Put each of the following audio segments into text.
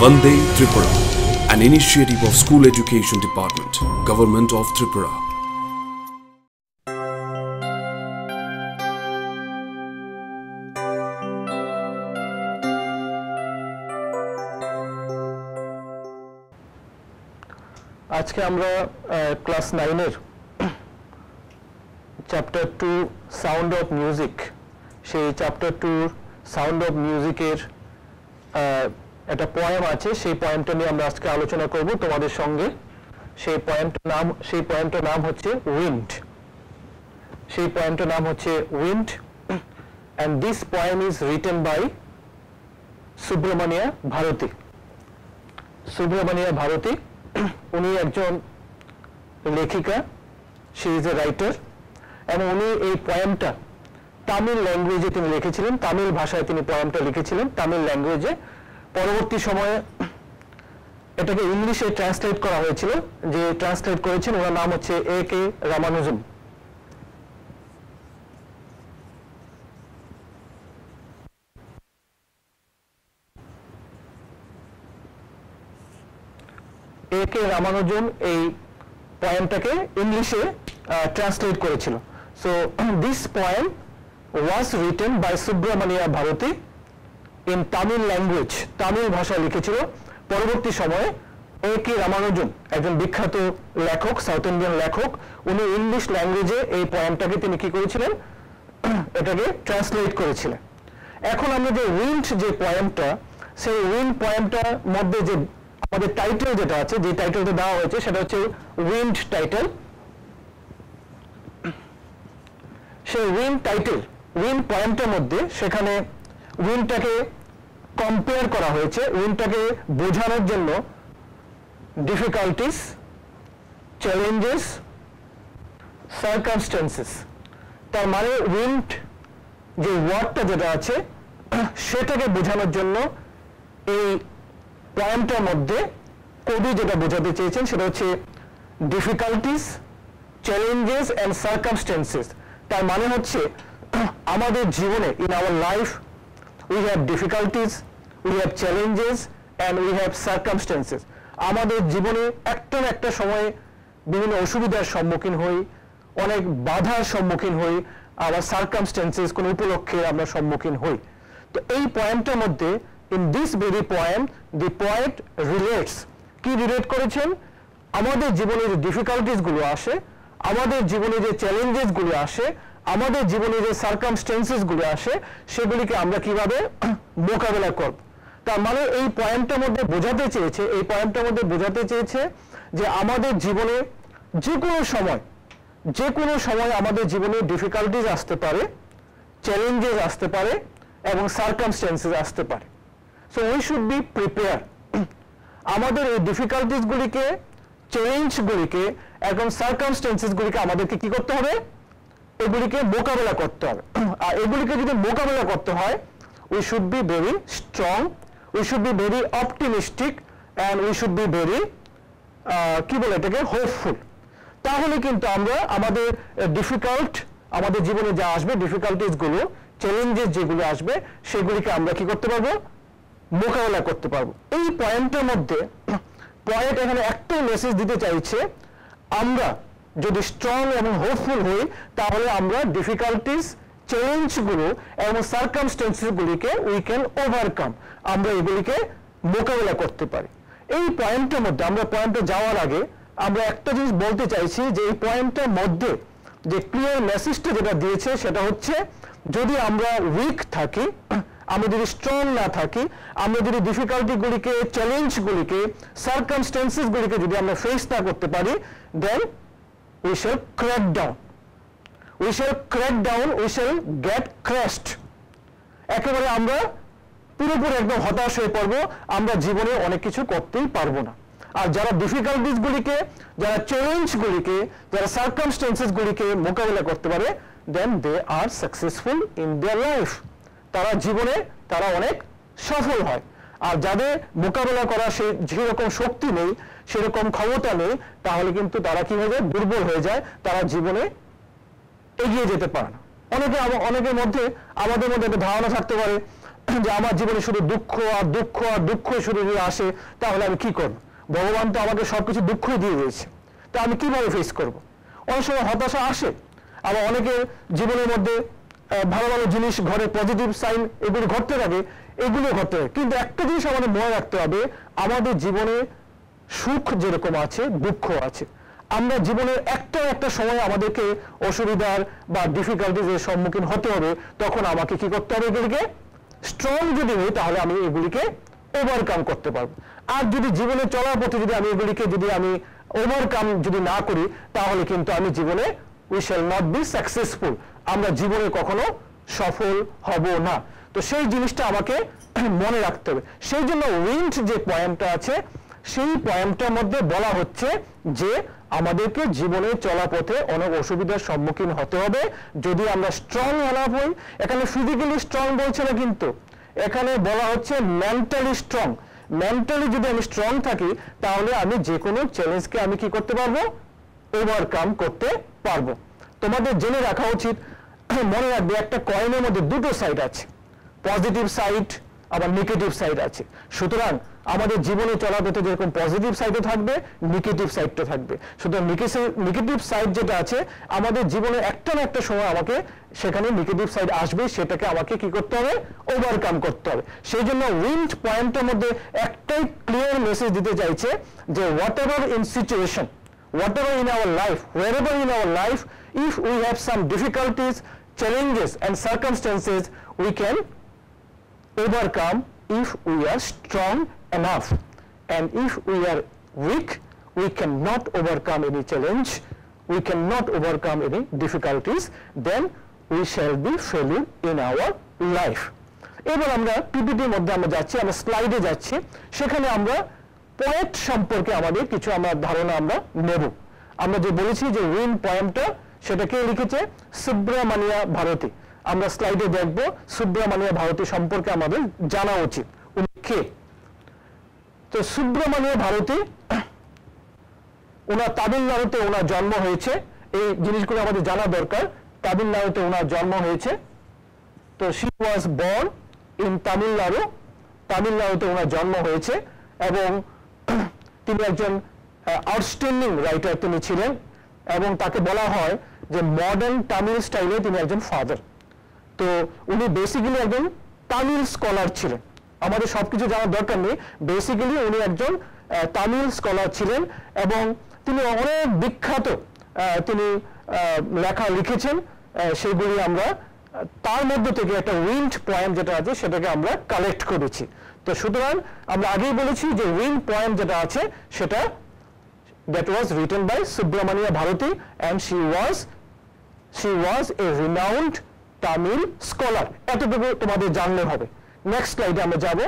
Vande Tripura, an initiative of School Education Department, Government of Tripura. আজকে আমরা class নাইনের chapter two sound of music সেই chapter two sound of মিউজিকের একটা poem আছে, সেই পয়েমটা নিয়ে আমরা আজকে আলোচনা করব তোমাদের সঙ্গে। সেই পয়েমটার নাম, সেই পয়েমটার নাম হচ্ছে উইন্ড সেই পয়েমটার নাম হচ্ছে wind and this poem is written by Subramania Bharati Subramania Bharati উনি একজন লেখিকা সি ইজ এ রাইটার এবং উনি এই পয়েমটা তামিল ল্যাঙ্গুয়েজে তিনি লিখেছিলেন, তামিল ভাষায় তিনি পয়েমটা লিখেছিলেন, তামিল ল্যাঙ্গুয়েজে পরবর্তী সময়ে এটাকে ইংলিশে ট্রান্সলেট করা হয়েছিল, যে ট্রান্সলেট করেছেন, ওনার নাম হচ্ছে এ কে রামানুজম এ কে রামানুজন এই পয়েমটাকে ইংলিশে ট্রান্সলেট করেছিল। So this poem was written by Subramania Bharati in Tamil language Tamil ভাষায় লিখেছিল। পরবর্তী সময়ে এ কে রামানুজন একজন বিখ্যাত লেখক সাউথ ইন্ডিয়ান লেখক, উনি ইংলিশ ল্যাঙ্গুয়েজে এই পয়েমটাকে তিনি কি করেছিলেন? এটাকে ট্রান্সলেট করেছিলেন। এখন আমরা যে উইন্ড যে পয়েমটা সেই উইন্ড পয়েমটার মধ্যে যে আমাদের টাইটেল যেটা আছে, যে টাইটেলটা দেওয়া হয়েছে, সেটা হচ্ছে উইন্ড টাইটেল সেই উইন্ড টাইটেল উইন্ড পয়েন্টের মধ্যে সেখানে উইন্ডটাকে কম্পেয়ার করা হয়েছে উইন্ডটাকে বোঝানোর জন্য ডিফিকাল্টিস চ্যালেঞ্জেস সার্কামস্টেন্সেস তার মানে উইন্ড যে ওয়ার্ডটা যেটা আছে, সেটাকে বোঝানোর জন্য এই পয়েন্টটার মধ্যে কবি যেটা বোঝাতে চেয়েছেন সেটা হচ্ছে ডিফিকাল্টিস চ্যালেঞ্জেস অ্যান্ড সার্কামস্টেন্সেস তার মানে হচ্ছে, আমাদের জীবনে in our life we have difficulties we have challenges and we have circumstances আমাদের জীবনে একটা একটা সময়ে বিভিন্ন অসুবিধার সম্মুখীন হই, অনেক বাধার সম্মুখীন হই, আবার সার্কামস্টেন্সেস কোনো উপলক্ষে আমরা সম্মুখীন হই। তো এই পয়েন্টটার মধ্যে in this very poem the point relates কি রিলেট করেছেন? আমাদের জীবনে যে ডিফিকাল্টিসগুলো আসে, আমাদের জীবনে যে চ্যালেঞ্জেসগুলো আসে আমাদের জীবনে যে সার্কামস্টেন্সেসগুলো আসে, সেগুলিকে আমরা কীভাবে মোকাবেলা করব? তার মানে এই পয়েন্টটার মধ্যে বোঝাতে চেয়েছে, এই পয়েন্টটার মধ্যে বোঝাতে চেয়েছে যে আমাদের জীবনে যে কোনো সময়, যে কোনো সময় আমাদের জীবনে ডিফিকাল্টিজ আসতে পারে চ্যালেঞ্জেস আসতে পারে এবং সার্কামস্টেন্সেস আসতে পারে। So we should be prepare আমাদের এই ডিফিকাল্টিসগুলিকে চ্যালেঞ্জগুলিকে এবং সার্কামস্টেন্সেসগুলিকে আমাদেরকে কি করতে হবে? এগুলিকে মোকাবেলা করতে হবে। আর এগুলিকে যদি মোকাবেলা করতে হয় we should be very strong we should be very optimistic and we should be very কি বলে এটাকে? হোপফুল তাহলে কিন্তু আমরা আমাদের ডিফিকাল্ট আমাদের জীবনে যা আসবে ডিফিকাল্টিসগুলো চ্যালেঞ্জেস যেগুলো আসবে, সেগুলিকে আমরা কি করতে পারব? মোকাবেলা করতে পারব। এই পয়েন্টের মধ্যে পয়েন্ট এখানে একটাই মেসেজ দিতে চাইছে, আমরা যদি স্ট্রং এবং হোপফুল হই, তাহলে আমরা ডিফিকাল্টিস চ্যালেঞ্জগুলো এবং সার্কামস্টেন্সেসগুলিকে উই ক্যান ওভারকাম আমরা এগুলিকে মোকাবেলা করতে পারি। এই পয়েন্টের মধ্যে, আমরা পয়েন্টে যাওয়ার আগে আমরা একটা জিনিস বলতে চাইছি যে এই পয়েন্টের মধ্যে যে ক্লিয়ার মেসেজটা যেটা দিয়েছে, সেটা হচ্ছে যদি আমরা উইক থাকি, আমরা যদি স্ট্রং না থাকি, আমরা যদি ডিফিকাল্টিগুলিকে চ্যালেঞ্জগুলিকে সার্কামস্টেন্সেসগুলিকে যদি আমরা ফেস না করতে পারি then we shall crack down we shall crack down we shall get crashed একেবারে আমরা পুরোপুরি একদম হতাশ হয়ে পড়ব, আমরা জীবনে অনেক কিছু করতেই পারব না। আর যারা ডিফিকাল্টিসগুলিকে যারা চ্যালেঞ্জগুলিকে যারা সার্কামস্টেন্সেসগুলিকে মোকাবিলা করতে পারে then they are successful in their life তারা জীবনে, তারা অনেক সফল হয়। আর যাদের মোকাবেলা করা সে যেরকম শক্তি নেই, সেরকম ক্ষমতা নেই, তাহলে কিন্তু তারা কি হয়ে যায়? দুর্বল হয়ে যায়। তারা জীবনে এগিয়ে যেতে পারে না। অনেকে অনেকের মধ্যে, আমাদের মধ্যে একটা ধারণা থাকতে পারে যে আমার জীবনে শুধু দুঃখ আর দুঃখ আর দুঃখ শুধু যদি আসে, তাহলে আমি কি করব? ভগবান তো আমাকে সবকিছু দুঃখই দিয়ে দিয়েছে। তা আমি কীভাবে ফেস করব? অনেক সময় হতাশা আসে। আবার অনেকের জীবনের মধ্যে ভালো ভালো জিনিস, ঘরে পজিটিভ সাইন এগুলো ঘটতে থাকে। এগুলো থাকে কিন্তু একটা জিনিস আমাদের মনে রাখতে হবে, আমাদের জীবনে সুখ যেরকম আছে দুঃখ আছে। আমরা জীবনের একটা একটা সময় আমাদেরকে অসুবিধার বা ডিফিকাল্টিজের সম্মুখীন হতে হবে, তখন আমাকে কি করতে হবে এগুলিকে? স্ট্রং যদি হই, তাহলে আমি এগুলিকে ওভারকাম করতে পারব। আর যদি জীবনে চলার পথে যদি আমি এগুলিকে যদি আমি ওভারকাম যদি না করি, তাহলে কিন্তু আমি জীবনে we shall not be successful আমরা জীবনে কখনো সফল হব না। তো সেই জিনিসটা আমাকে মনে রাখতে হবে। সেই জন্য উইন্ড যে পয়েন্টটা আছে, সেই পয়েন্টটার মধ্যে বলা হচ্ছে যে, আমাদেরকে জীবনে চলা পথে অনেক অসুবিধার সম্মুখীন হতে হবে। যদি আমরা স্ট্রং এনাফ হই, এখানে ফিজিক্যালি স্ট্রং বলছে না কিন্তু, এখানে বলা হচ্ছে মেন্টালি স্ট্রং মেন্টালি যদি আমি স্ট্রং থাকি, তাহলে আমি যে কোনো চ্যালেঞ্জকে আমি কি করতে পারব? ওভারকাম করতে পারব। তোমাদের জেনে রাখা উচিত। মনে রাখবে, একটা কয়েনের মধ্যে দুটো সাইড আছে। পজিটিভ সাইড আবার নেগেটিভ সাইড আছে। সুতরাং আমাদের জীবনে চলা পথে যেরকম পজিটিভ সাইডও থাকবে নেগেটিভ সাইডটা থাকবে। সুতরাং নেগেটিভ সাইড যেটা আছে আমাদের জীবনে একটা না একটা সময় আমাকে সেখানে নেগেটিভ সাইড আসবে সেটাকে আমাকে কি করতে হবে? ওভারকাম করতে হবে। সেই জন্য উইন্ড পয়েন্টের মধ্যে একটাই ক্লিয়ার মেসেজ দিতে চাইছে যে whatever in situation whatever in our life, wherever in our life, if we have some difficulties, challenges, and circumstances, we can overcome if we are strong enough. And if we are weak, we cannot overcome any challenge, we cannot overcome any difficulties, then we shall be failure in our life. এবার আমরা পিপিটির মধ্যে আমরা যাচ্ছি আমরা স্লাইডে যাচ্ছি সেখানে আমরা পয়েন্ট সম্পর্কে আমাদের কিছু আমরা ধারণা আমরা নেব আমরা যে বলেছি যে উইন পয়েন্টটা সেটা কে লিখেছে সুব্রমণিয়া ভারতী আমরা স্লাইডে দেখব সুব্রমণিয়া ভারতী সম্পর্কে আমাদের জানা উচিত। উনি কে তো সুব্রমণিয়া ভারতী, ওনার তামিলনাড়ুতে ওনার জন্ম হয়েছে। এই জিনিসগুলো আমাদের জানা দরকার। তামিলনাড়ুতে ওনার জন্ম হয়েছে। তো she was born in Tamil Nadu তামিলনাড়ুতে ওনার জন্ম হয়েছে এবং তিনি একজন আউটস্ট্যান্ডিং রাইটার তিনি ছিলেন এবং তাকে বলা হয় যে মডার্ন তামিল স্টাইলে তিনি একজন ফাদার তো উনি বেসিক্যালি একজন তামিল স্কলার ছিলেন। আমাদের সবকিছু জানার দরকার নেই। বেসিক্যালি উনি একজন তামিল স্কলার ছিলেন এবং তিনি অনেক বিখ্যাত তিনি লেখা লিখেছেন। সেগুলি আমরা, তার মধ্যে থেকে একটা উইন্ড পয়েন্ট যেটা আছে সেটাকে আমরা কালেক্ট করেছি। তো সুতরাং আমরা আগেই বলেছি যে উইন্ড পয়েন্ট যেটা আছে সেটা that was written by Subramania Bharati and she was she was a renowned Tamil scholar. এতটুকু তোমাদের জানলে হবে। নেক্সট স্লাইডে আমরা যাব।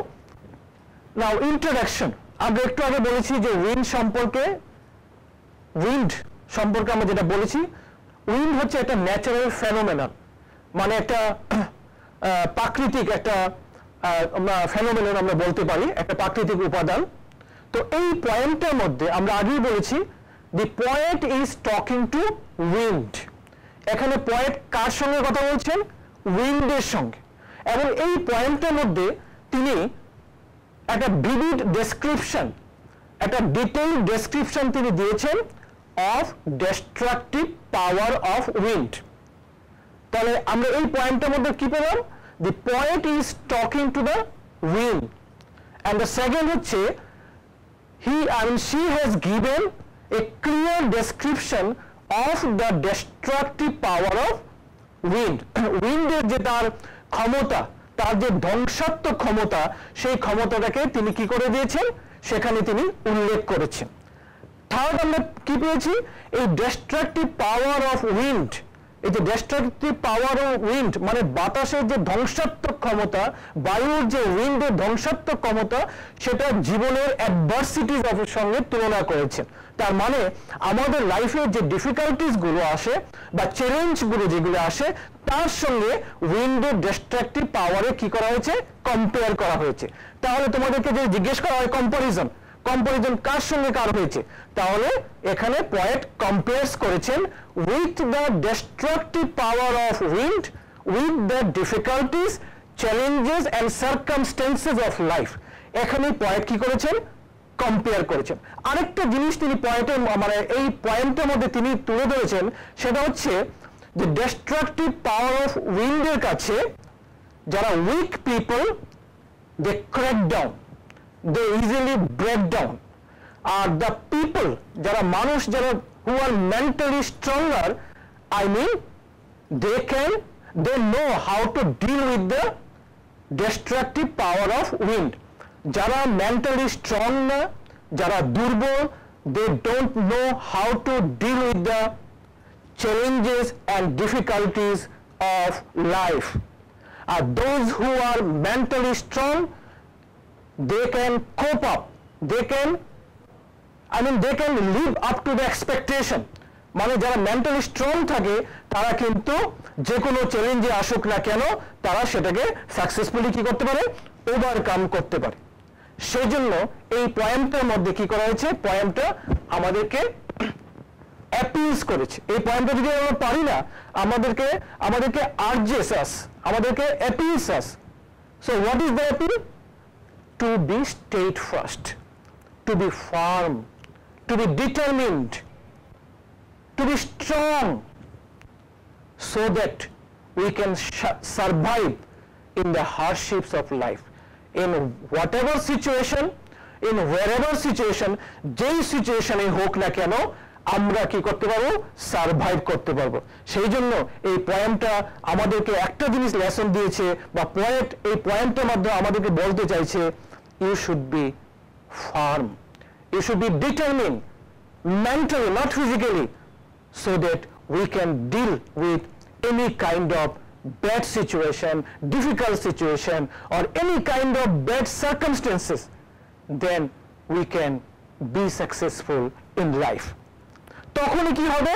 নাও ইন্ট্রোডাকশন আমরা একটু আগে বলেছি যে উইন্ড সম্পর্কে উইন্ড সম্পর্কে আমরা যেটা বলেছি উইন্ড হচ্ছে একটা ন্যাচারাল ফেনোমেনাল মানে একটা প্রাকৃতিক একটা ফেনোমেনন আমরা বলতে পারি, একটা প্রাকৃতিক উপাদান। তো এই পয়েন্টের মধ্যে আমরা আগেই বলেছি the point is talking to wind এখানে পয়েন্ট কার সঙ্গে কথা বলছেন? উইন্ডের সঙ্গে। এবং এই পয়েন্টের মধ্যে তিনি একটা ভিভিড ডেসক্রিপশন একটা ডিটেইল ডেসক্রিপশন তিনি দিয়েছেন of destructive power of wind তাহলে আমরা এই পয়েন্টের মধ্যে কি পেলাম? The point is talking to the wind and the second হচ্ছে, he I mean she has given a clear description of the destructive power of wind. উইন্ডের যে তার ক্ষমতা, তার যে ধ্বংসাত্মক ক্ষমতা, সেই ক্ষমতাটাকে তিনি কি করে দিয়েছেন? সেখানে তিনি উল্লেখ করেছেন। থার্ড আমরা কি পেয়েছি? এই ডিস্ট্রাকটিভ পাওয়ার অফ উইন্ড এই যে ডিস্ট্রাকটিভ পাওয়ার অফ উইন্ড মানে বাতাসের যে ধ্বংসাত্মক ক্ষমতা, বায়ুর যে উইন্ডের ধ্বংসাত্মক ক্ষমতা, সেটা জীবনের অ্যাডভার্সিটিস অফের সঙ্গে তুলনা করেছেন। তার মানে আমাদের লাইফে যে ডিফিকাল্টিসগুলো আসে বা চ্যালেঞ্জগুলো যেগুলো আসে, তার সঙ্গে উইন্ডো ডিস্ট্রাকটিভ পাওয়ারে কি করা হয়েছে? কম্পেয়ার করা হয়েছে। তাহলে তোমাদেরকে যে জিজ্ঞেস করা হয় কম্পারিজন কম্পারিজন কার সঙ্গে কার হয়েছে? তাহলে এখানে পয়েন্ট কম্পেয়ার্স করেছেন with the destructive power of wind with the difficulties challenges and circumstances of life এখানে পয়েন্ট কি করেছেন? কম্পেয়ার করেছেন। আরেকটা জিনিস তিনি পয়েন্টের মানে এই পয়েন্টের মধ্যে তিনি তুলে ধরেছেন, সেটা হচ্ছে যে ডিস্ট্রাকটিভ পাওয়ার অফ উইন্ডের কাছে যারা weak people they crack down they easily break down R the people যারা মানুষ যারা who are mentally stronger I mean they can they know how to deal with the destructive power of wind যারা mentally strong না, যারা দুর্বল they don't know how to deal with the challenges and difficulties of life R those who are mentally strong they can cope up they can I mean they can live up to the expectation মানে যারা mentally strong থাকে, তারা কিন্তু যে কোনো চ্যালেঞ্জে আসুক না কেন, তারা সেটাকে সাকসেসফুলি কি করতে পারে? ওভারকাম করতে পারে। সেই জন্য এই পয়েন্টটার মধ্যে কি করা হয়েছে? পয়েন্টটা আমাদেরকে অ্যাপিলস করেছে। এই পয়েন্টটা যদি আমরা পারি না, আমাদেরকে আমাদেরকে আর্জেসাস আমাদেরকে appeals us so what is the appeal to be steadfast to be firm to be determined to be strong that we can sh- survive in the hardships of life. In whatever situation, in wherever situation, যেই সিচুয়েশনে হোক না কেন, আমরা কি করতে পারব? Survive করতে পারব। সেই জন্য এই পয়েন্টটা আমাদেরকে একটা জিনিস লেসন দিয়েছে, বা পয়েন্ট এই পয়েন্টের মাধ্যমে আমাদেরকে বলতে চাইছে you should be firm you should be determined mentally, not physically, so that we can deal with any kind of bad situation, difficult situation, or any kind of bad circumstances, then we can be successful in life. তখনই কি হবে?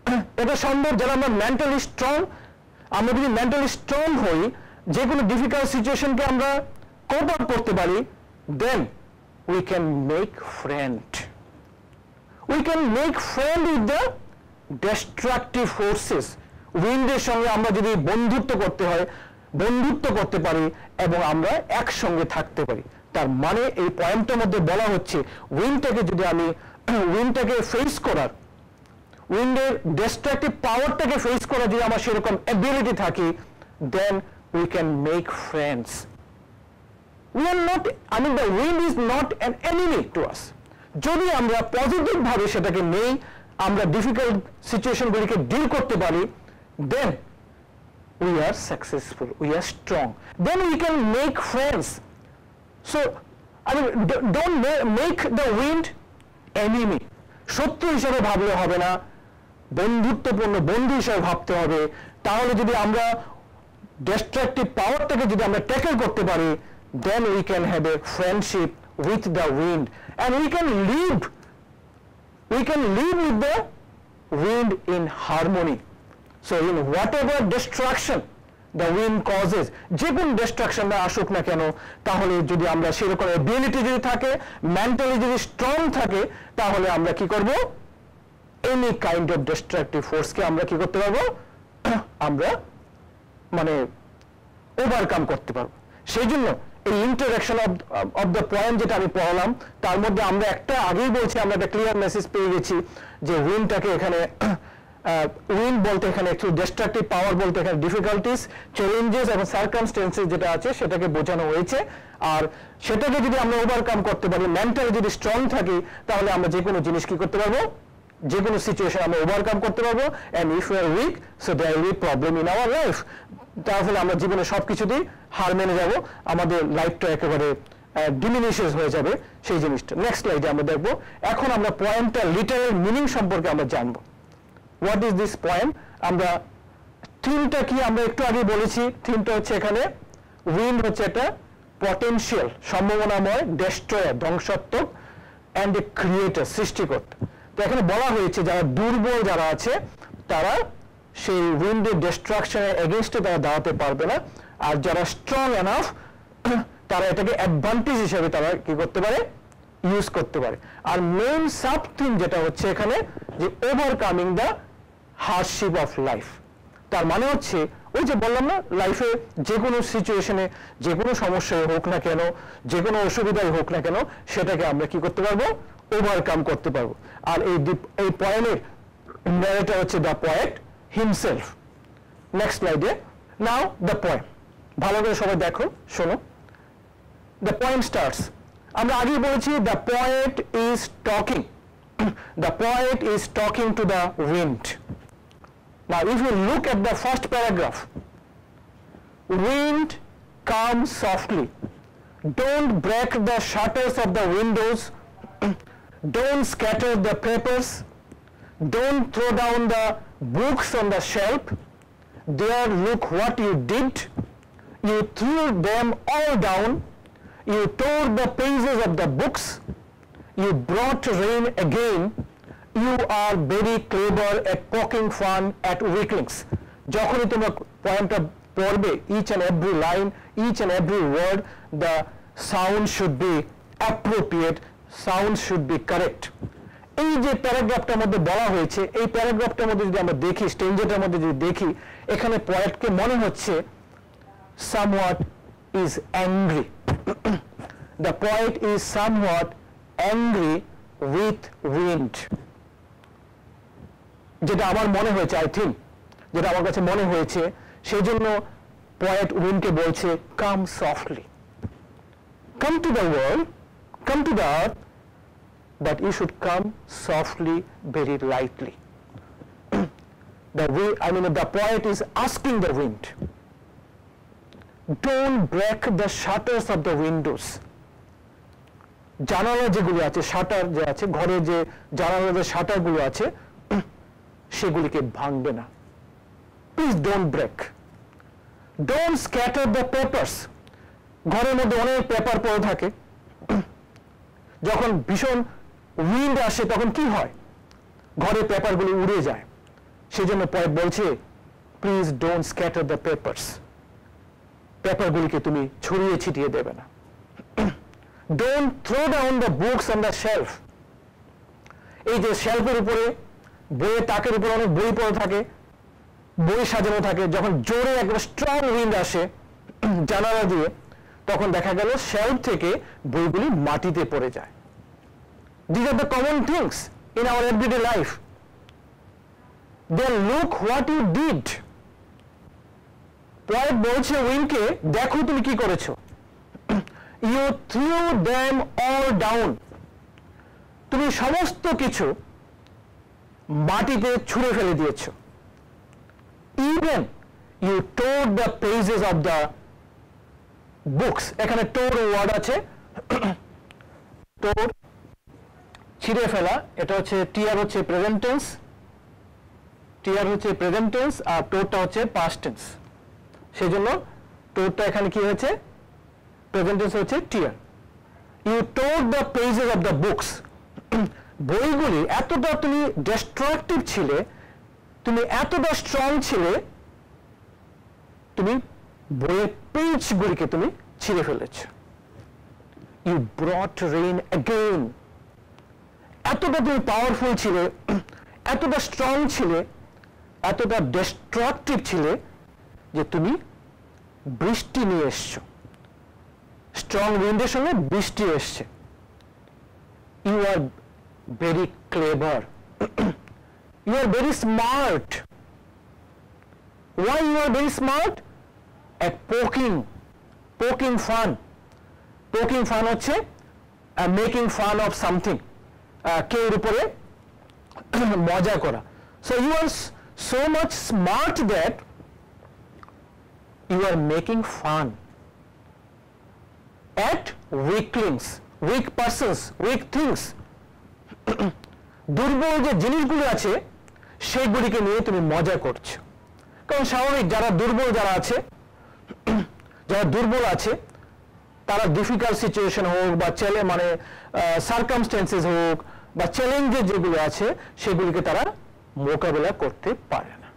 এটা সম্ভব যারা আমরা mentally strong আমরা যদি mentally strong হই যে কোনো ডিফিকাল্ট সিচুয়েশনকে আমরা কোপ আপ করতে পারি then we can make friend we can make friend with the destructive forces উইন্ডের সঙ্গে আমরা যদি বন্ধুত্ব করতে হয়, বন্ধুত্ব করতে পারি এবং আমরা একসঙ্গে থাকতে পারি। তার মানে এই পয়েন্টের মধ্যে বলা হচ্ছে, উইন্ডটাকে যদি আমি উইন্ডটাকে ফেস করার, উইন্ডের ডিস্ট্রাকটিভ পাওয়ারটাকে ফেস করার যদি আমার সেরকম অ্যাবিলিটি থাকে then we can make friends we are not I mean the wind is not an enemy to us যদি আমরা পজিটিভ ভাবে সেটাকে নেই, আমরা ডিফিকাল্ট সিচুয়েশনগুলিকে ডিল করতে পারি then we are successful we are strong then we can make friends so I mean don't make the wind enemy শত্রু হিসাবে ভাবলে হবে না। বন্ধুত্বপূর্ণ বন্ধু হিসাবে ভাবতে হবে। তাহলে যদি আমরা ডিস্ট্রাকটিভ পাওয়ারটাকে যদি আমরা ট্যাকেল করতে পারি then we can have a friendship with the wind and we can live we can live with the wind in harmony. So in ever destruction the wind causes যে কোন না আসুক না কেন, তাহলে যদি আমরা সেরকম এবিলিটি যদি থাকে মেন্টালি যদি স্ট্রং থাকে, তাহলে আমরা কি করব এনি কাইন্ড অফ ডিস্ট্রাকটিভ ফোর্সকে আমরা কি করতে পারব আমরা মানে ওভারকাম করতে পারব সেই জন্য এই interaction of of the point যেটা আমি পড়ালাম, তার মধ্যে আমরা একটা আগেই বলছি, আমরা একটা ক্লিয়ার মেসেজ পেয়ে গেছি যে উইনটাকে এখানে উইন বলতে এখানে একটু ডিস্ট্রাকটিভ পাওয়ার বলতে এখানে ডিফিকাল্টিস চ্যালেঞ্জেস এবং সার্কামস্টেন্সেস যেটা আছে সেটাকে বোঝানো হয়েছে। আর সেটাকে যদি আমরা ওভারকাম করতে পারি মেন্টালি যদি স্ট্রং থাকি, তাহলে আমরা যে কোনো জিনিস কি করতে পারব? যে কোনো সিচুয়েশন আমরা ওভারকাম করতে পারব। And if you are weak so there will problem in our life তাহলে আমরা জীবনে সব কিছুতেই হার মেনে যাব। আমাদের লাইফটা একেবারে ডিমিনিশেস হয়ে যাবে সেই জিনিসটা। নেক্সট স্লাইডে আমরা দেখব। এখন আমরা পয়েন্টটা লিটারের মিনিং সম্পর্কে আমরা জানব। হোয়াট ইজ দিস পয়েন্ট আমরা থিমটা কি? আমরা একটু আগে বলেছি, থিমটা হচ্ছে এখানে উইন্ড হচ্ছে একটা পটেনশিয়াল সম্ভাবনাময় ডেস্ট্রয়ার ধ্বংসাত্মক অ্যান্ড এ ক্রিয়েটার সৃষ্টিকর্তা। তো এখানে বলা হয়েছে, যারা দুর্বল যারা আছে, তারা সেই উইন্ডের ডিস্ট্রাকশনের এগেনস্টে তারা দাঁড়াতে পারবে না। আর যারা স্ট্রং এনাফ তারা এটাকে অ্যাডভান্টেজ হিসেবে তারা কি করতে পারে? ইউজ করতে পারে। আর মেইন সাব থিম যেটা হচ্ছে এখানে, যে overcoming the hardship of life তার মানে হচ্ছে, ওই যে বললাম না লাইফে যে কোনো সিচুয়েশনে যে কোনো সমস্যায় হোক না কেন, যে কোনো অসুবিধায় হোক না কেন, সেটাকে আমরা কি করতে পারব? ওভারকাম করতে পারব। আর এই এই পয়েন্টের ন্যারেটার হচ্ছে দ্য পয়েট হিমসেলফ নেক্সট স্লাইডে নাও দ্য পয়েন্ট ভালো করে সবাই দেখো, শোনো। দ্য পয়েন্ট স্টার্টস আমরা আগেই বলেছি the poet is talking the point is talking to the wind Now, if you look at the first paragraph, wind comes softly. Don't break the shutters of the windows. Don't scatter the papers. Don't throw down the books on the shelf. There, look what you did. You threw them all down. You tore the pages of the books. You brought rain again. You are very clever at poking fun at weaklings. যখনই তোমরা পয়েন্টটা পড়বে each and every line, each and every word, the sound should be appropriate, sound should be correct. এই যে প্যারাগ্রাফটার মধ্যে বলা হয়েছে এই প্যারাগ্রাফটার মধ্যে যদি আমরা দেখি স্টেঞ্জেটার মধ্যে যদি দেখি এখানে পয়েন্টকে মনে হচ্ছে somewhat is angry. the poet is somewhat angry with wind. যেটা আমার মনে হয়েছে আই থিঙ্ক যেটা আমার কাছে মনে হয়েছে, সেই জন্য পয়েট উইনকে বলছে come softly come to the world come to the earth but you should come softly very lightly the we I mean the poet is asking the wind don't break the shutters of the windows জানালা যেগুলো আছে shutter যে আছে, ঘরে যে জানালা যে শাটারগুলো আছে সেগুলিকে ভাঙবে না। Please don't break don't scatter the papers ঘরের মধ্যে অনেক পেপার পড়ে থাকে। যখন ভীষণ উইন্ড আসে, তখন কি হয়? ঘরের পেপারগুলো উড়ে যায়। সেজন্য পরে বলছে please don't scatter the papers পেপারগুলিকে তুমি ছড়িয়ে ছিটিয়ে দেবে না। Don't throw down the books on the shelf এই যে শেলফের উপরে বইয়ের তাকের উপরে অনেক বই পড়ে থাকে, বই সাজানো থাকে, যখন জোরে একবার স্ট্রং উইন্ড আসে জানালা দিয়ে, তখন দেখা গেল শেলফ থেকে বইগুলি মাটিতে পড়ে যায়। This are the common things in our everyday life then look what you did poet বলছে উইনকে, দেখো তুমি কি করেছ? You threw them all down তুমি সমস্ত কিছু মাটিতে ছুঁড়ে ফেলে দিয়েছ। Even you tore the pages of the books এখানে টোর ওয়ার্ড আছে। টোর ছিঁড়ে ফেলা, এটা হচ্ছে টিয়ার হচ্ছে প্রেজেন্ট টেন্স টিয়ার হচ্ছে প্রেজেন্ট টেন্স আর টোরটা হচ্ছে পাস্ট টেন্স সেই জন্য টোরটা এখানে কি হয়েছে? প্রেজেন্ট টেন্স হচ্ছে tear you tore the pages of the books বইগুলি এতটা তুমি ডিস্ট্রাকটিভ ছিলে, তুমি এতটা স্ট্রং ছিলে, তুমি বইয়ের পেজগুলিকে তুমি ছিঁড়ে ফেলেছ। ইউ ব্রট রেইন অ্যাগেইন এতটা তুমি পাওয়ারফুল ছিলে, এতটা স্ট্রং ছিলে, এতটা ডিস্ট্রাকটিভ ছিলে যে তুমি বৃষ্টি নিয়ে এসছো। স্ট্রং উইন্ডের সঙ্গে বৃষ্টি এসছে। You are very clever. you are very smart. Why you are very smart? At poking, poking fun. Poking fun হচ্ছে uh, making fun of something. Uh, কেউর উপরে মজা করা so you are s- so much smart that you are making fun at weaklings weak persons weak things দুর্বল যে জিনিসগুলো আছে, সেইগুলিকে নিয়ে তুমি মজা করছ। কারণ স্বাভাবিক যারা দুর্বল যারা আছে, যারা দুর্বল আছে, তারা ডিফিকাল্ট সিচুয়েশন হোক বা চ্যালে মানে সার্কামস্টেন্সেস হোক বা চ্যালেঞ্জেস যেগুলো আছে, সেগুলিকে তারা মোকাবেলা করতে পারে না।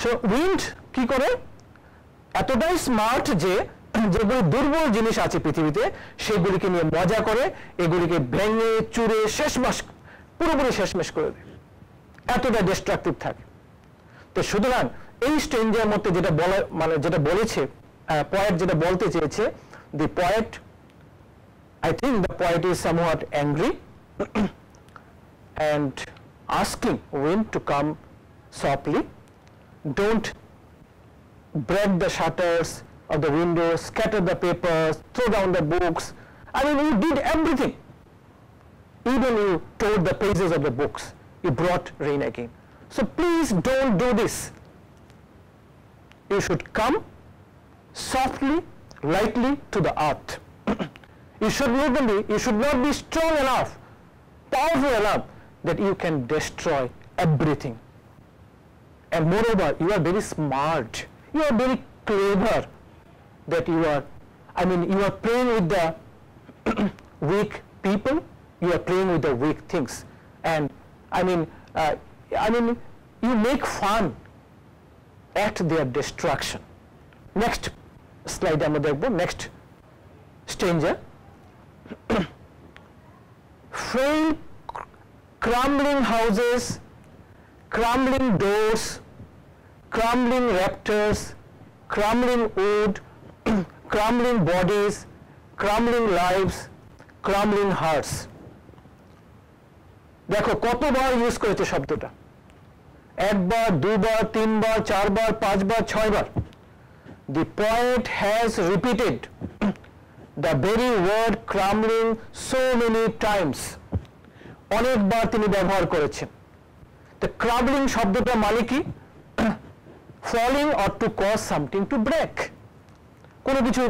সো উইন্ড কি করে? এতটাই স্মার্ট যে যেগুলি দুর্বল জিনিস আছে পৃথিবীতে, সেগুলিকে নিয়ে মজা করে, এগুলিকে ভেঙে, চুরে শেষমাস পুরোপুরি শেষমেশ করে দেয় এতটা ডিস্ট্রাকটিভ থাকে তো সুতরাং এই স্ট্রেঞ্জের মধ্যে যেটা বলা মানে যেটা বলেছে পয়েট যেটা বলতে চেয়েছে the poet I think the poet is somewhat angry and asking wind to come softly. Don't break the shutters of the windows, scatter the papers, throw down the books. I mean, you did everything. Even you tore the pages of the books. You brought rain again. So please don't do this. You should come softly, lightly to the earth. you should not be, you should not be strong enough, powerful enough that you can destroy everything. And moreover, you are very smart. You are very clever that you are, I mean, you are playing with the weak people, you are playing with the weak things. And I mean, uh, I mean, you make fun at their destruction. Next slide, another one, next stranger. Frail, crumbling houses, crumbling doors, crumbling raptors, crumbling wood, crumbling bodies crumbling lives crumbling hearts দেখো কতবার use করেছে শব্দটা একবার দুবার তিনবার চারবার পাঁচবার ছয়বার the poet has repeated the very word crumbling so many times অনেকবার তিনি ব্যবহার করেছেন তো ক্রাবলিং শব্দটা মানে কি falling or to cause something to break কোনো কিছু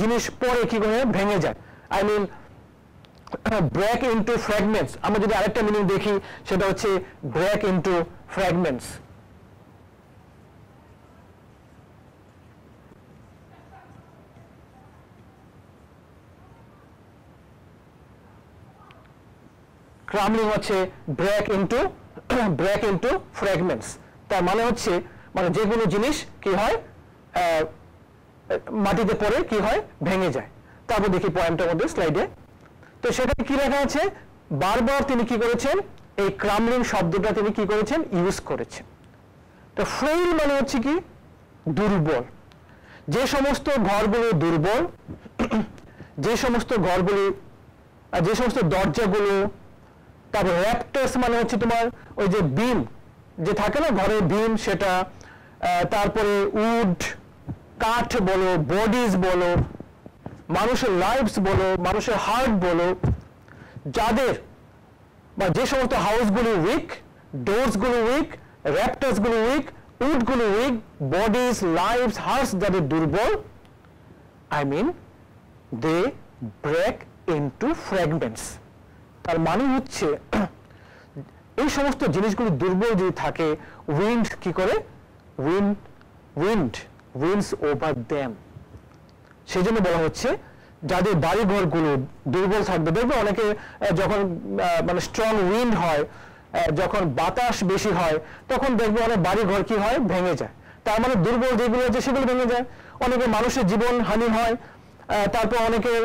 জিনিস পরে কি করে ভেঙে যায়। I mean break into fragments আমরা যদি আরেকটা মিনিং দেখি, সেটা হচ্ছে ব্রেক ইনটু ফ্র্যাগমেন্টস ক্রামলিং হচ্ছে break into break into fragments তার মানে হচ্ছে মানে যে কোনো জিনিস কি হয় মাটিতে পড়ে কি হয়? ভেঙে যায়। তারপর দেখি পয়েন্টের মধ্যে স্লাইডে তো সেখানে কি লেখা আছে? বারবার তিনি কি করেছেন? এই ক্রামলিং শব্দটা তিনি কি করেছেন? ইউজ করেছেন। তো ফ্রেইল মানে হচ্ছে কি? দুর্বল। যে সমস্ত ঘরগুলো দুর্বল, যে সমস্ত ঘরগুলি যে সমস্ত দরজাগুলো, তারপর র্যাপটার্স মানে হচ্ছে তোমার ওই যে বিম যে থাকে না ঘরের বিম সেটা তারপরে উড কাঠ বলো বডিজ বলো, মানুষের লাইফস বলো, মানুষের হার্ট বলো, যাদের বা যে সমস্ত হাউসগুলি উইক ডোরসগুলো উইক র্যাপটার্সগুলো উইক উডগুলো উইক বডিজ লাইফস হার্টস যাদের দুর্বল I mean they break into fragments তার মানে হচ্ছে, এই সমস্ত জিনিসগুলো দুর্বল যদি থাকে উইন্ড কি করে? Wind wind winds over them সেই জন্য বলা হচ্ছে, যাদের বাড়ি ঘরগুলো দুর্বল থাকবে, দেখবে অনেকে যখন মানে স্ট্রং উইন্ড হয় যখন বাতাস বেশি হয়, তখন দেখবে অনেক বাড়ি ঘর কি হয়? ভেঙে যায়। তার মানে দুর্বল যেগুলো আছে, সেগুলো ভেঙে যায়। অনেকে মানুষের জীবন হানি হয় তারপর অনেকের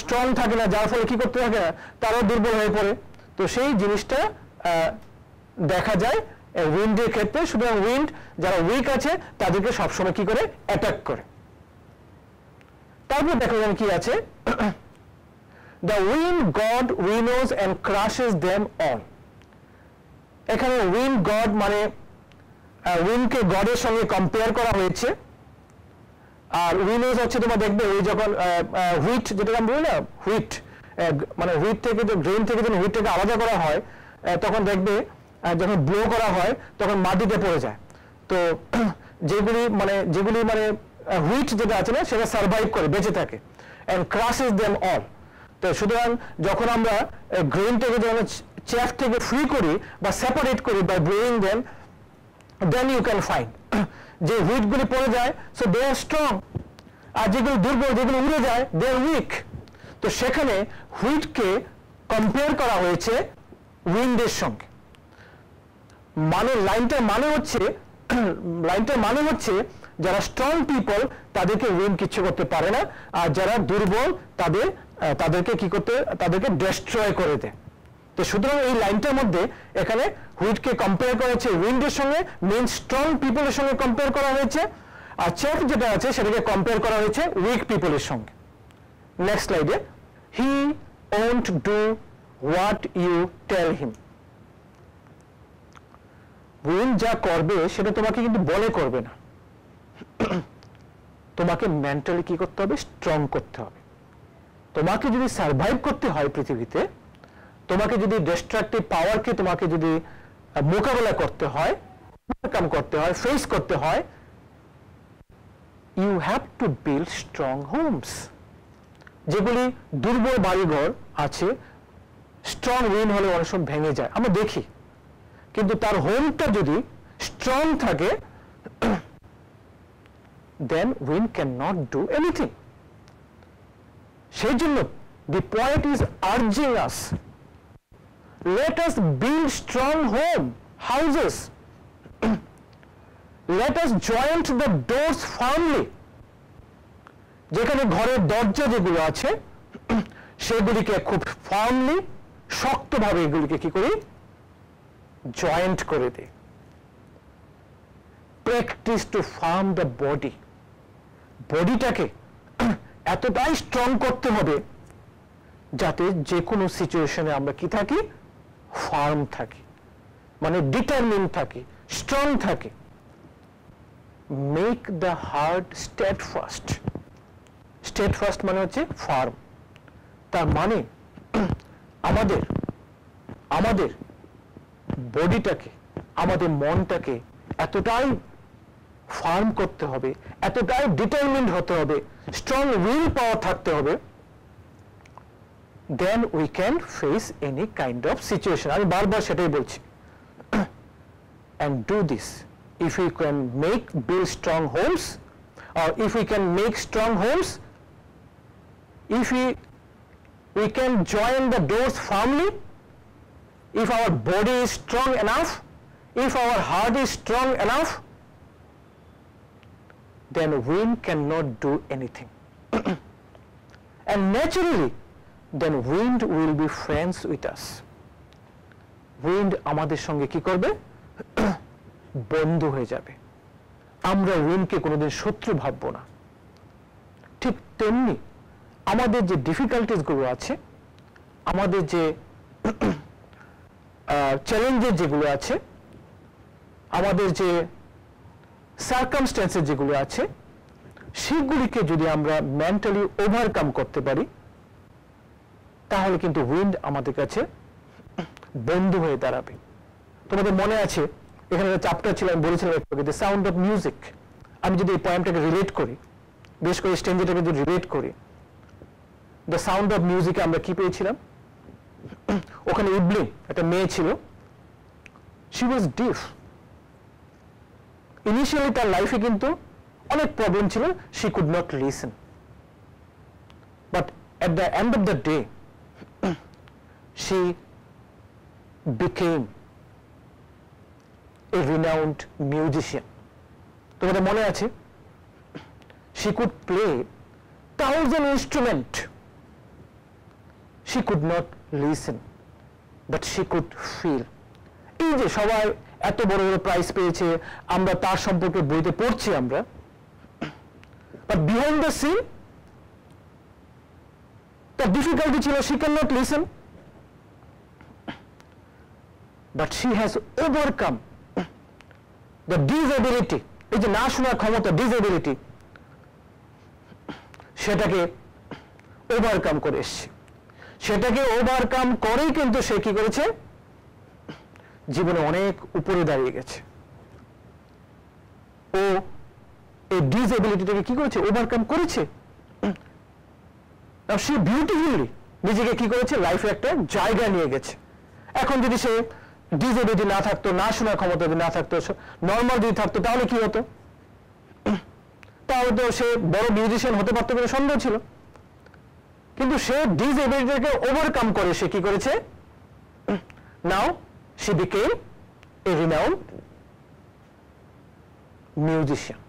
স্ট্রং থাকে না, যার ফলে কি করতে থাকে না? তারাও দুর্বল হয়ে পড়ে। তো সেই জিনিসটা দেখা যায় উইন্ডের ক্ষেত্রে সুতরাং উইন্ড যারা উইক আছে, তাদেরকে সবসময় কি করে? অ্যাটাক করে। তারপর দেখো কি আছে? The wind god winnows and crushes them all এখানে উইন্ড গড মানে উইন্ডকে গডের সঙ্গে কম্পেয়ার করা হয়েছে। আর উইনোজ হচ্ছে তোমার দেখবে, ওই যখন হুইট যেটা আমি বলি না হুইট মানে হুইট থেকে যে গ্রেন থেকে যখন হুইটটাকে আলাদা করা হয় তখন দেখবে যখন ব্লো করা হয়, তখন মাটিতে পড়ে যায়। তো যেগুলি মানে যেগুলি মানে হুইট যেটা আছে না, সেটা সার্ভাইভ করে, বেঁচে থাকে অ্যান্ড ক্রাসেস দেম অল তো সুতরাং যখন আমরা গ্রেনটাকে যখন চ্যাফ থেকে ফ্রি করি বা সেপারেট করি by blowing them then you can find যে হুইটগুলি পড়ে যায় সো দে আর স্ট্রং আর যেগুলো দুর্বল, যেগুলো উড়ে যায় দে আর উইক তো সেখানে হুইটকে কম্পেয়ার করা হয়েছে উইন্ডের সঙ্গে। মানে লাইনটার মানে হচ্ছে, লাইনটার মানে হচ্ছে যারা স্ট্রং পিপল তাদেরকে উইন কিছু করতে পারে না, আর যারা দুর্বল, তাদের তাদেরকে কি করতে, তাদেরকে ডেস্ট্রয় করে দেয় তো সুতরাং এই লাইনটার মধ্যে এখানে হুইটকে কম্পেয়ার করা হচ্ছে উইন্ডের সঙ্গে মেন স্ট্রং পিপলের সঙ্গে কম্পেয়ার করা হয়েছে, আর চেফ যেটা আছে সেটাকে কম্পেয়ার করা হয়েছে উইক পিপলের সঙ্গে। নেক্সট স্লাইডে he won't do what you tell him wind যা করবে, সেটা তোমাকে কিন্তু বলে করবে না। তোমাকে মেন্টালি কি করতে হবে? স্ট্রং করতে হবে। তোমাকে যদি সার্ভাইভ করতে হয় পৃথিবীতে, তোমাকে যদি ডিস্ট্রাকটিভ পাওয়ারকে তোমাকে যদি মোকাবেলা করতে হয় কাম করতে হয় ফেস করতে হয় you have to build strong homes যেগুলি দুর্বল বাড়িঘর আছে স্ট্রং উইন হলে অনেক সময় ভেঙে যায়। আমরা দেখি। কিন্তু তার হোমটা যদি স্ট্রং থাকে then wind can not do anything সেই জন্য the point is urging us strong home, houses. Let us joint the doors firmly. যেখানে ঘরের দরজা যেগুলো আছে, সেগুলিকে খুব ফার্মলি শক্তভাবে এগুলিকে কি করি? জয়েন্ট করে দিই practice to firm the body বডিটাকে এতটাই স্ট্রং করতে হবে যাতে যে কোনো সিচুয়েশনে আমরা কি থাকি? ফার্ম থাকি। মানে ডিটারমিন থাকি স্ট্রং থাকি। Make the heart steadfast steadfast মানে হচ্ছে ফার্ম তার মানে আমাদের আমাদের বডিটাকে আমাদের মনটাকে এতটাই ফার্ম করতে হবে, এতটাই ডিটারমিন্ড হতে হবে স্ট্রং উইল পাওয়ার থাকতে হবে then we can face any kind of situation আমি বারবার সেটাই বলছি। And do this. If we can make, build strong homes, or if we can make strong homes, if we we can join the doors firmly if our body is strong enough if our heart is strong enough then wind cannot do anything and naturally then wind will be friends with us wind আমাদের সঙ্গে কি করবে বন্ধু হয়ে যাবে আমরা উইন্ডকে কোনোদিন শত্রু ভাববো না ঠিক তেমনি আমাদের যে ডিফিকাল্টিসগুলো আছে আমাদের যে চ্যালেঞ্জেস যেগুলো আছে, আমাদের যে সার্কামস্ট্যান্সেস যেগুলো আছে, সেগুলিকে যদি আমরা মেন্টালি ওভারকাম করতে পারি, তাহলে কিন্তু উইন্ড আমাদের কাছে বন্ধু হয়ে দাঁড়াবে। তোমাদের মনে আছে, এখানে একটা ছিল, আমি বলেছিলাম আগে সাউন্ড অফ মিউজিক আমি যদি এই পয়েন্টটাকে রিলেট করি, বেশ করে স্টেঞ্জেটাকে যদি রিলেট করি দ্য সাউন্ড অফ মিউজিকে আমরা কি পেয়েছিলাম? ওখানে ইবলিন একটা মেয়ে ছিল শি ওয়াজ ডিফ ইনিশিয়ালি তার লাইফে কিন্তু অনেক প্রবলেম ছিল she could not listen but at the end of the day she became a renowned musician তোমাদের মনে আছে she could play thousand instrument she could not listen but she could feel. এই যে সবাই এত বড় বড় প্রাইজ পেয়েছে, আমরা তার সম্পর্কে বইতে পড়ছি আমরা। বাট বিহাইন্ড দ্য সিন তার ডিফিকাল্টি ছিল, she cannot listen. But she has overcome the disability, এই যে না শোনার ক্ষমতা ডিসএবিলিটি সেটাকে ওভারকাম করে এসছে। সেটাকে ওভারকাম করেই কিন্তু সে কি করেছে? জীবনে অনেক উপরে দাঁড়িয়ে গেছে। ও এই ডিসএবিলিটিটাকে কি করেছে? ওভারকাম করেছে? সে বিউটিফুলি নিজেকে কি করেছে? লাইফে একটা জায়গা নিয়ে গেছে। এখন যদি সে ডিজেবিলিটি না থাকতো, না শোনার ক্ষমতা যদি না থাকতো নর্মাল যদি থাকতো, তাহলে কি হতো? তাহলে তো সে বড় মিউজিশিয়ান হতে পারতো বলে সন্দেহ ছিল। কিন্তু সে ডিজেবিলিটিকে ওভারকাম করে। সে কি করেছে? নাও সে বিকেম এ রিনাউন্ড মিউজিশিয়ান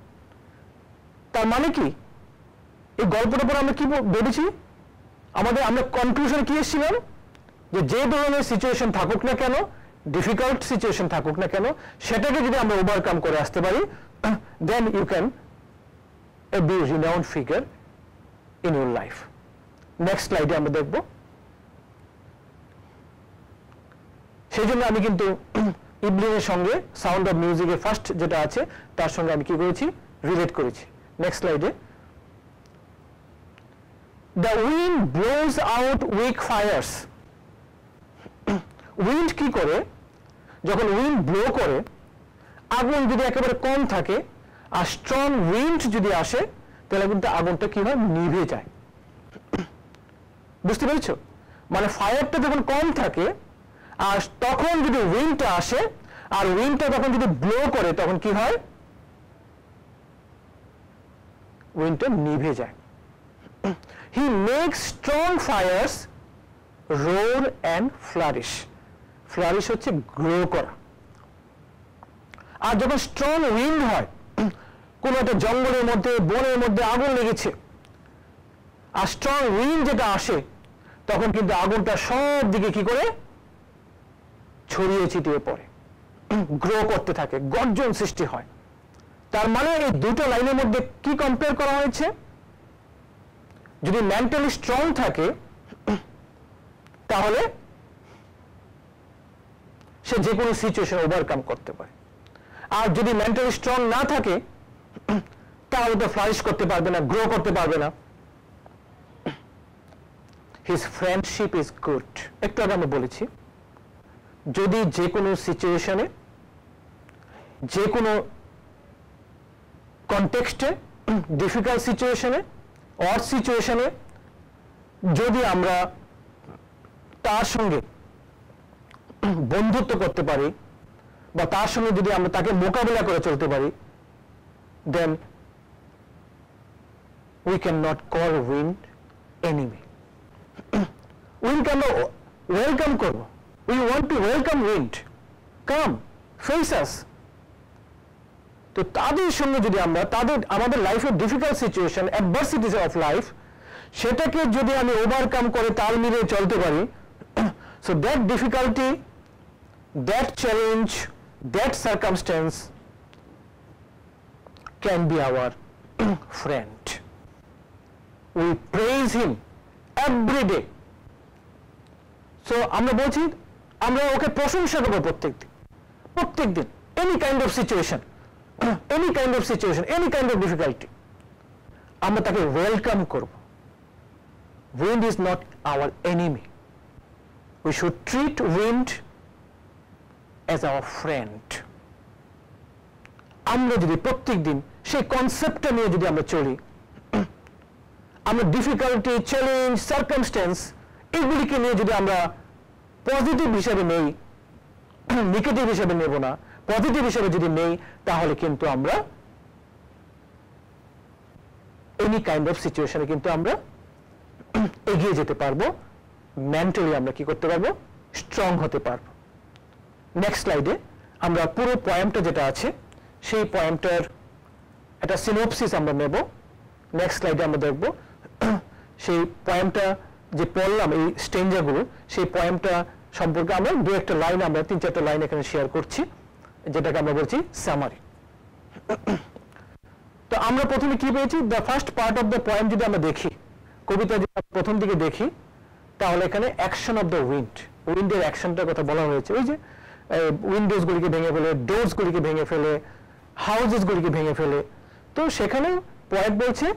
তার মানে কি? এই গল্পটার পর আমরা কি ভেবেছি? আমাদের, আমরা কনক্লুশন কি এসেছিলাম? যে যে ধরনের সিচুয়েশন থাকুক না কেন ডিফিকাল্ট সিচুয়েশন থাকুক না কেন, সেটাকে যদি আমরা ওভারকাম করে আসতে পারি then you can be renowned figure in your life next স্লাইডে আমরা দেখব। সেই জন্য আমি কিন্তু ইবলিনের সঙ্গে সাউন্ড অফ মিউজিকের ফার্স্ট যেটা আছে, তার সঙ্গে আমি কি করেছি? রিলেট করেছি। নেক্সট স্লাইডে the wind blows out weak fires wind কি করে? যখন উইন্ড ব্লো করে, আগুন যদি একেবারে কম থাকে, আর স্ট্রং উইন্ড যদি আসে, তাহলে কিন্তু আগুনটা কি হয়? নিভে যায়। বুঝতে পেরেছ? মানে ফায়ারটা যখন কম থাকে, আর তখন যদি উইন্ডটা আসে, আর উইন্ডটা তখন যদি ব্লো করে, তখন কি হয়? উইন্ডটা নিভে যায়। He make strong fires roar and flourish flourish হচ্ছে গ্রো করা। আর যখন স্ট্রং উইন্ড হয়, কোনো একটা জঙ্গলের মধ্যে, বনের মধ্যে আগুন লেগেছে, আর স্ট্রং উইন্ড যেটা আসে তখন কিন্তু আগুনটা সব দিকে কি করে? ছড়িয়ে ছিটিয়ে পড়ে। গ্রো করতে থাকে, গর্জন সৃষ্টি হয়। তার মানে এই দুটো লাইনের মধ্যে কি কম্পেয়ার করা হয়েছে? যদি মেন্টালি স্ট্রং থাকে, তাহলে সে যে কোনো সিচুয়েশন ওভারকাম করতে পারে। আর যদি মেন্টালি স্ট্রং না থাকে, তাহলে তো ফ্লারিশ করতে পারবে না গ্রো করতে পারবে না। হিজ ফ্রেন্ডশিপ ইজ গুড একটু আগে আমি বলেছি, যদি যে কোনো সিচুয়েশনে যে কোনো কনটেক্সটে ডিফিকাল্ট সিচুয়েশনে অর সিচুয়েশনে যদি আমরা তার সঙ্গে বন্ধুত্ব করতে পারি, বা তার সঙ্গে যদি আমরা তাকে মোকাবিলা করে চলতে পারি then we can not call wind enemy wind আমরা ওয়েলকাম করব we want to welcome wind come face us তো তাদের সঙ্গে যদি আমরা তাদের আমাদের লাইফের difficult situation adversities of life সেটাকে যদি আমি ওভারকাম করে তাল মিলিয়ে চলতে পারি so that difficulty that challenge that circumstance can be our friend we praise him every day so আমরা বলছি, আমরা ওকে প্রশংসা করব প্রত্যেক দিন প্রত্যেক দিন any kind of situation any kind of situation any kind of difficulty আমরা তাকে ওয়েলকাম করব। Wind is not our enemy we should treat wind as our friend আমরা যদি প্রত্যেক দিন সেই কনসেপ্টটা নিয়ে যদি আমরা চলি, আমরা ডিফিকাল্টি চ্যালেঞ্জ সার্কামস্টেন্স এগুলিকে নিয়ে যদি আমরা পজিটিভ হিসাবে নেই নেগেটিভ হিসাবে নেব না। পজিটিভ হিসাবে যদি নেই, তাহলে কিন্তু আমরা এনি কাইন্ড অফ সিচুয়েশনে কিন্তু আমরা এগিয়ে যেতে পারব। মেন্টালি আমরা কি করতে পারব? স্ট্রং হতে পারব। নেক্সট স্লাইডে আমরা পুরো পয়েমটা যেটা আছে, সেই পয়েমটার একটা সিনোপসিস আমরা নেব। নেক্সট স্লাইডে আমরা দেখব, সেই পয়েমটা যে পড়লাম এই স্টেঞ্জারগুলো সেই পয়েমটা সম্পর্কে আমরা দু একটা লাইন আমরা তিন চারটা লাইন এখানে শেয়ার করছি, যেটাকে আমরা বলছি সামারি তো আমরা প্রথমে কি পেয়েছি? The first part of the poem যদি আমরা দেখি, কবিতা যদি প্রথম দিকে দেখি, তাহলে এখানে অ্যাকশন অফ দ্য উইন্ড উইন্ডের অ্যাকশনটার কথা বলা হয়েছে। ওই যে উইন্ডোজ গুলিকে ভেঙে ফেলে ডোরস গুলিকে ভেঙে ফেলে হাউসেস গুলিকে ভেঙে ফেলে। তো সেখানে পয়েন্ট বলছে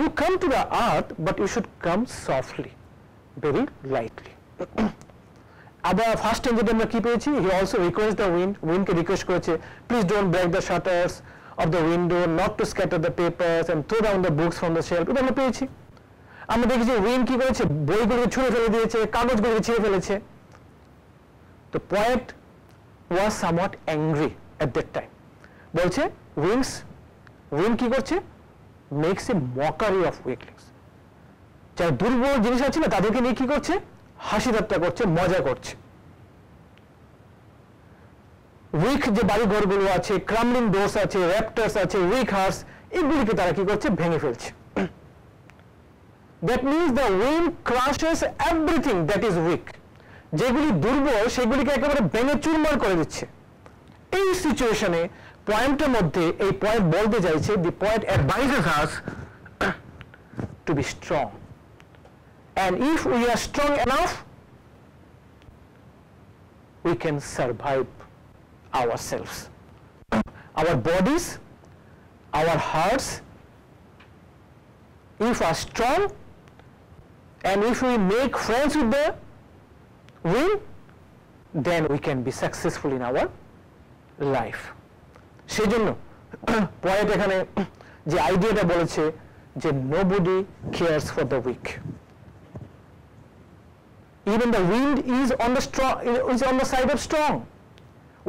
you come to the earth but you should come softly very lightly আবার ফার্স্ট টাইম যেটা আমরা কি পেয়েছি he also request the wind উইন্ডকে request করেছে please don't break the shutters of the window not to scatter the papers and throw down the books from the shelf এটা আমরা পেয়েছি। আমরা দেখেছি উইন্ড কি করেছে? বইগুলোকে ছুঁড়ে ফেলে দিয়েছে, কাগজগুলোকে ছিঁড়ে ফেলেছে। তো poet was somewhat angry at that time বলছে উইংস উইন্ড কি করছে? Makes a mockery of weaklings যারা দুর্বল জিনিস আছে না, তাদেরকে নিয়ে কি করছে? হাসি ঠাট্টা করছে, মজা করছে। উইক যে বাড়ি ঘরগুলো আছে ক্রামলিং ডোস আছে র্যাপটার্স আছে উইক হার্স এগুলিকে তারা কি করছে? ভেঙে ফেলছে। That means the wind crushes everything that is weak যেগুলি দুর্বল, সেগুলিকে একেবারে ভেঙে চুরমার করে দিচ্ছে। এই সিচুয়েশনে পয়েন্টের মধ্যে এই পয়েন্ট বলতে চাইছে the point advises us to be strong and if we are strong enough we can survive ourselves. Our bodies, our hearts, if are strong, and if we make friends with the wind, then we can be successful in our life. সেই জন্য point এখানে যে আইডিয়াটা বলেছে যে nobody cares for the weak even the wind is on the strong is on the side of strong.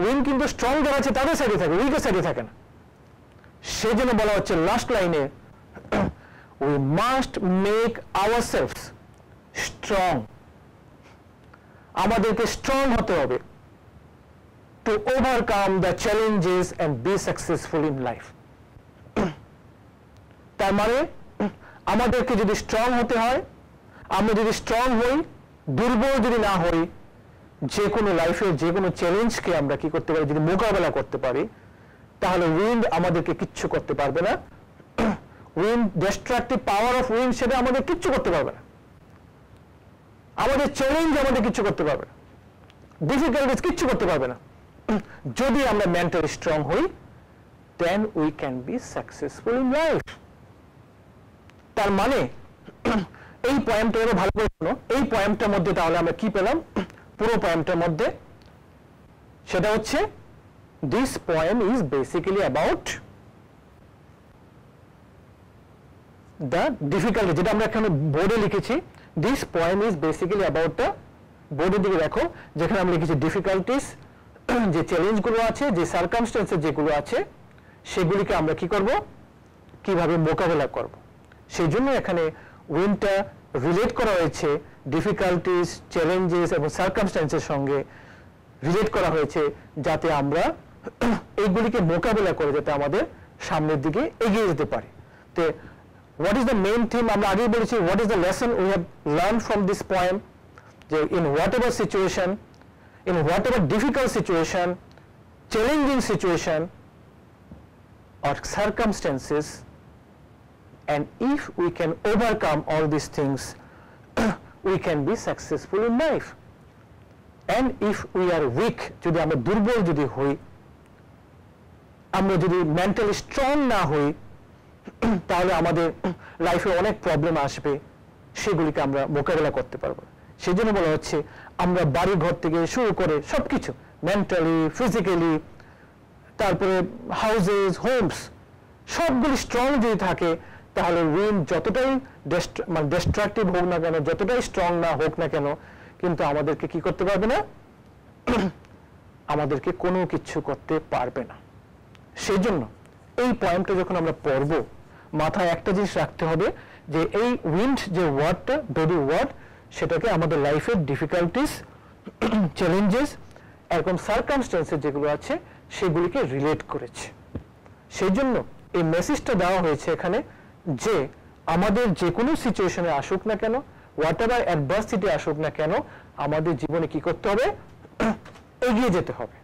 Wind কিন্তু strong যারা আছে তাদের সাইডে থাকে উইকের সাইডে থাকে না। সেই জন্য বলা হচ্ছে লাস্ট লাইনে we must make our self strong আমাদেরকে স্ট্রং হতে হবে। To overcome the challenges and be successful in life তার মানে আমাদেরকে যদি স্ট্রং হতে হয়, আমরা যদি স্ট্রং হই, দুর্বল যদি না হই, যে কোনো লাইফের যে কোনো চ্যালেঞ্জকে আমরা কি করতে পারি, যদি মোকাবেলা করতে পারি, তাহলে উইন্ড আমাদেরকে কিচ্ছু করতে পারবে না। Wind destructive power of wind সেটা আমাদের কিচ্ছু করতে পারবে না। আমাদের চ্যালেঞ্জ আমাদের কিচ্ছু করতে পারবে না। ডিফিকাল্টিস কিচ্ছু করতে পারবে না। যদি আমরা মেন্টালি স্ট্রং হই then we can be successful in life তার মানে এই পয়েন্টটা এবার ভালো করে শোনো। এই পয়েন্টটার মধ্যে তাহলে আমরা কি পেলাম? পুরো পয়েন্টটার মধ্যে সেটা হচ্ছে this poem is basically about the difficulty যেটা আমরা এখানে বোর্ডে লিখেছি। This poem is basically about the বোর্ডের দিকে দেখো, যেখানে আমরা লিখেছি ডিফিকাল্টিস যে চ্যালেঞ্জগুলো আছে, যে সার্কামস্টেন্সেস যেগুলো আছে, সেগুলিকে আমরা কি করব? কীভাবে মোকাবেলা করব? সেই জন্য এখানে উইনটা রিলেট করা হয়েছে ডিফিকাল্টিস চ্যালেঞ্জেস এবং সার্কামস্টেন্সের সঙ্গে রিলেট করা হয়েছে, যাতে আমরা এইগুলিকে মোকাবেলা করে যাতে আমাদের সামনের দিকে এগিয়ে যেতে পারি। তো what is the main theme আমরা আগেই বলেছি what is the lesson we have learn from this poem যে in whatever situation in whatever difficult situation challenging situation or circumstances and if we can overcome all these things we can be successful in life and if we are weak যদি আমরা দুর্বল যদি হই আমরা যদি mentally strong না হই তাহলে আমাদের লাইফে অনেক প্রবলেম আসবে সেগুলিকে আমরা মোকাবেলা করতে পারবো সেই জন্য বলা হচ্ছে আমরা বাড়ি ঘর থেকে শুরু করে সবকিছু মেন্টালি ফিজিক্যালি তারপরে হাউসেস হোমস সবগুলি স্ট্রং যদি থাকে, তাহলে উইন্ড যতটাই মানে ডিস্ট্রাকটিভ হোক না কেন, যতটাই স্ট্রং না হোক না কেন, কিন্তু আমাদেরকে কি করতে পারবে না? আমাদেরকে কোনো কিছু করতে পারবে না। সেই জন্য এই পয়েন্টটা যখন আমরা পড়ব, মাথায় একটা জিনিস রাখতে হবে যে এই উইন্ড যে ওয়ার্ডটা বেবি ওয়ার্ড সেটাকে আমাদের লাইফের ডিফিকাল্টিস চ্যালেঞ্জেস এরকম সার্কামস্টেন্সেস যেগুলো আছে, সেগুলিকে রিলেট করেছে। সেই জন্য এই মেসেজটা দেওয়া হয়েছে এখানে যে, আমাদের যে কোনো সিচুয়েশনে আসুক না কেন হোয়াট এভার অ্যাডভার্সিটি আসুক না কেন, আমাদের জীবনে কি করতে হবে? এগিয়ে যেতে হবে।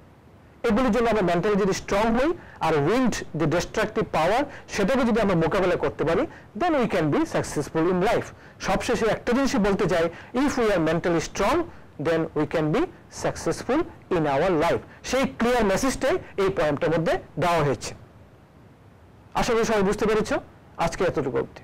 এগুলির জন্য আমরা মেন্টালি যদি স্ট্রং হই আর উইন্ড যে ডিস্ট্রাকটিভ পাওয়ার সেটাকে যদি আমরা মোকাবেলা করতে পারি then we can be successful in life সবশেষে একটা জিনিসই বলতে চাই if we are mentally strong then we can be successful in our life সেই ক্লিয়ার মেসেজটাই এই পয়েন্টটার মধ্যে দেওয়া হয়েছে। আশা করি সবাই বুঝতে পেরেছ। আজকে এতটুকু অবধি।